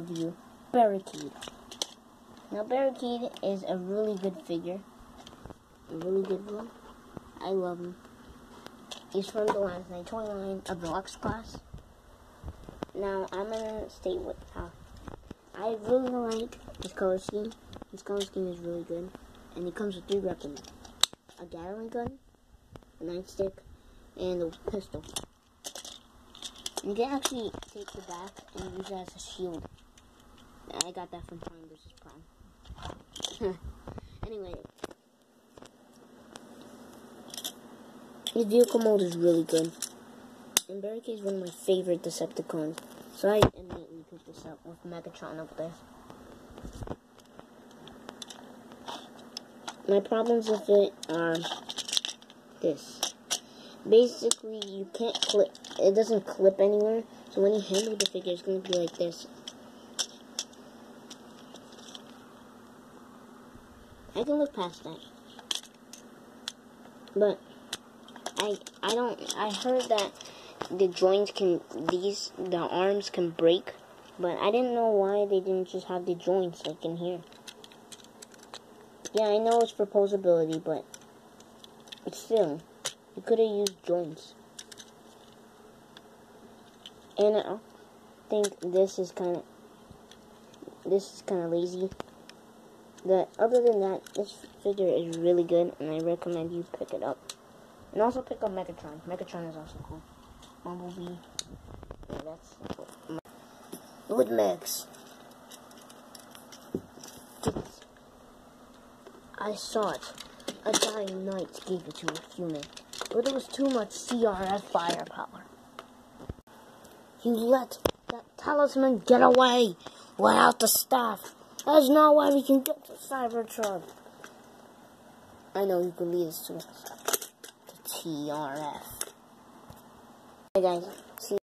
review Barricade. Now, Barricade is a really good figure. A really good one. I love him. He's from the Last Knight 29 of Deluxe class. Now, I'm gonna state what uh, I really like his color scheme. His color scheme is really good. And he comes with three weapons. A Gatling gun, a nightstick, and a pistol. You can actually take the back and use it as a shield. I got that from Prime vs. Prime. anyway. His vehicle mode is really good. And Barricade is one of my favorite Decepticons. So I immediately picked this up with Megatron up there. My problems with it are this. Basically, you can't clip, it doesn't clip anywhere. So when you handle the figure, it's going to be like this. I can look past that. But I I don't I heard that the joints can these the arms can break, but I didn't know why they didn't just have the joints like in here. Yeah, I know it's for posability, but still, you could have used joints. And I think this is kind of this is kind of lazy. But other than that, this figure is really good, and I recommend you pick it up. And also pick up Megatron. Megatron is also cool. Bumblebee. Yeah, that's cool. Wood Max. I saw it. A dying knight gave it to a human, but it was too much CRF firepower. You let that talisman get away without the staff. There's no way we can get to Cybertron. I know you can lead us to the TRF. Hey guys, see